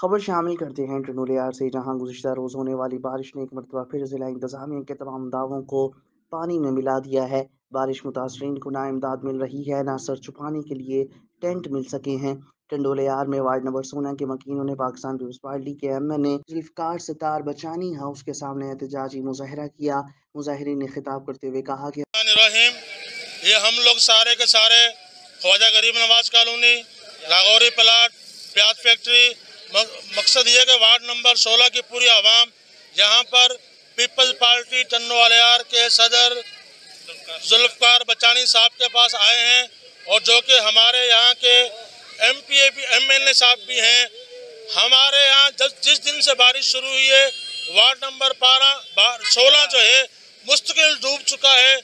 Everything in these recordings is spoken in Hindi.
खबर शामिल करते हैं टनोलियार से, जहाँ गुज़श्ता रोज़ होने वाली बारिश ने एक मरतबा फिर ज़िला इंतज़ामिया के तमाम दावों को पानी में मिला दिया है। बारिश मुतासरीन को ना इमदाद मिल रही है, ना सर छुपाने के लिए टेंट मिल सके हैं। टंडोलियार में वार्ड नंबर सोलह के मकीनों ने पाकिस्तान पीपल्स पार्टी के M N A Zulfiqar Sattar Bachani house के सामने एहतजाजी मुजाहरा किया। मुजाहरीन ने खिताब करते हुए कहा कि ये हम लोग सारे के सारे ख्वाजा गरीब नवाज़ कॉलोनी, लाहौरी प्लाट, प्याज फैक्ट्री मकसद ये कि वार्ड नंबर 16 की पूरी आवाम यहाँ पर पीपल्स पार्टी टन्नो अलियार के सदर जुल्फ़कार बचानी साहब के पास आए हैं और जो कि हमारे यहाँ के एम पी ए भी एम एन ए साहब भी हैं। हमारे यहाँ जब, जिस दिन से बारिश शुरू हुई है, वार्ड नंबर बारह सोलह जो है, मुस्तकिल डूब चुका है।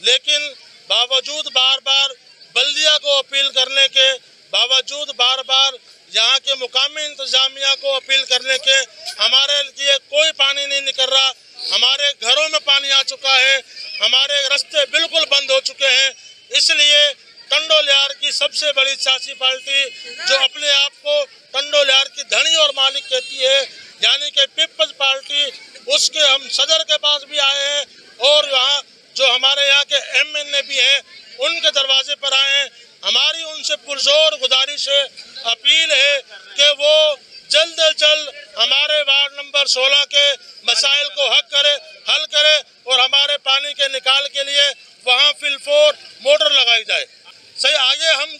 लेकिन बावजूद बार बार बल्दिया को अपील करने के बावजूद बार बार यहाँ के मुकामी इंतजामिया को अपील करने के हमारे लिए कोई पानी नहीं निकल रहा हमारे घरों में पानी आ चुका है हमारे रास्ते बिल्कुल बंद हो चुके हैं इसलिए टंडोलियार की सबसे बड़ी सियासी पार्टी जो अपने आप को टंडोलियार की धनी और मालिक कहती है, यानी कि पीपल्स पार्टी, उसके हम सदर के पास भी आए हैं और यहाँ जो हमारे यहाँ के एम एन ए भी हैं, उनके दरवाजे पर आए हैं। हमारी उनसे पुरजोर गुजारिश है, अपील है कि वो जल्द अज जल्द हमारे वार्ड नंबर 16 के मसाइल को हक करे, हल करे और हमारे पानी के निकाल के लिए वहाँ फिलफोर मोटर लगाई जाए सही आगे हम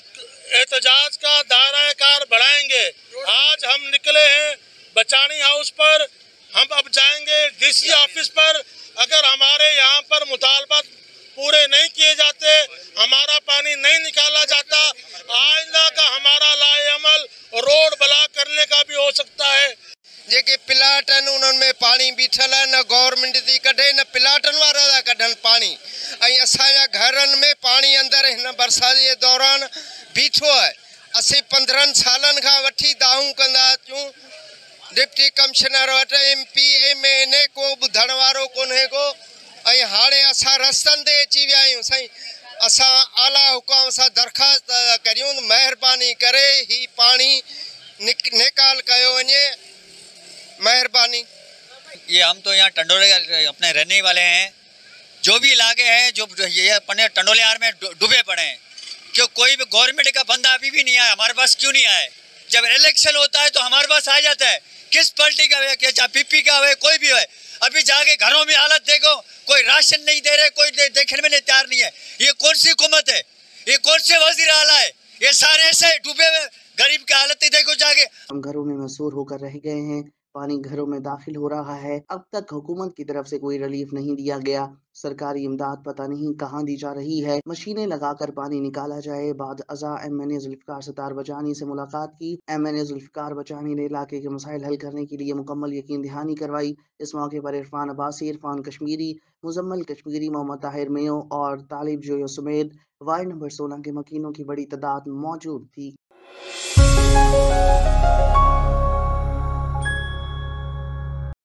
एहतजाज का दायरा कार बढ़ाएँगे आज हम निकले हैं बचानी हाउस पर हम अब जाएँगे डीसी ऑफ़िस पर अगर हमारे यहाँ पर मुतालबात पूरे नहीं किए जाते हमारा पानी नहीं निकाला जाता आइंदा का हमारा लाए अमल रोड ब्लॉक करने का भी हो सकता है जेके प्लाट आहिनि उन्हनि में पाणी बीठल आहे न गवर्नमेंट थी कढे, न प्लाटनि वारा था कढनि पाणी। ऐं असांजा घरनि में पाणी अंदरि हिन बरसाति जे दौरान बीठो आहे। असीं पंद्रहनि सालनि खां वठी दाहूं कंदा डिप्टी कमिश्नर वटि, M P, M N A, को ॿुधण वारो कोन्हे को। ऐं हाणे असां रस्तनि अची विया साईं, असां आला हुकाम सां दरख़्वास्त करियूं। महिरबानी करे ही पाणी निक, निकाल वञे। मेहरबानी। ये हम तो यहाँ टंडोले अपने रहने वाले हैं। जो भी इलाके हैं जो ये अपने टंडोले में डूबे पड़े हैं। क्यों कोई भी गवर्नमेंट का बंदा अभी भी नहीं आया हमारे पास क्यों नहीं आए? जब इलेक्शन होता है तो हमारे पास आ जाता है। किस पार्टी का है चाहे पीपी का है कोई भी है। अभी जाके घरों में हालत देखो कोई राशन नहीं दे रहे कोई दे, देखने में तैयार नहीं है। ये कौन सी हुकूमत है? ये कौन से वज़ीर आला है? ये सारे ऐसे डूबे हुए गरीब की हालत ही देखो जाके। हम घरों में मसूर होकर रह गए हैं। पानी घरों में दाखिल हो रहा है। अब तक हुकूमत की तरफ़ से कोई रिलीफ नहीं दिया गया। सरकारी इमदाद पता नहीं कहाँ दी जा रही है। मशीनें लगाकर पानी निकाला जाए। बाद अजा M N A Zulfiqar Sattar Bachani से मुलाकात की। एम एन ए जुल्फकार बचानी ने इलाके के मसाइल हल करने के लिए मुकम्मल यकीन दहानी करवाई। इस मौके पर इरफान अब्बासी, इरफान कश्मीरी, मुजम्मल कश्मीरी मोहम्मद ताहिर मेयो और तालिब जोयो समेत वार्ड नंबर सोलह के मकीनों की बड़ी तादाद मौजूद थी।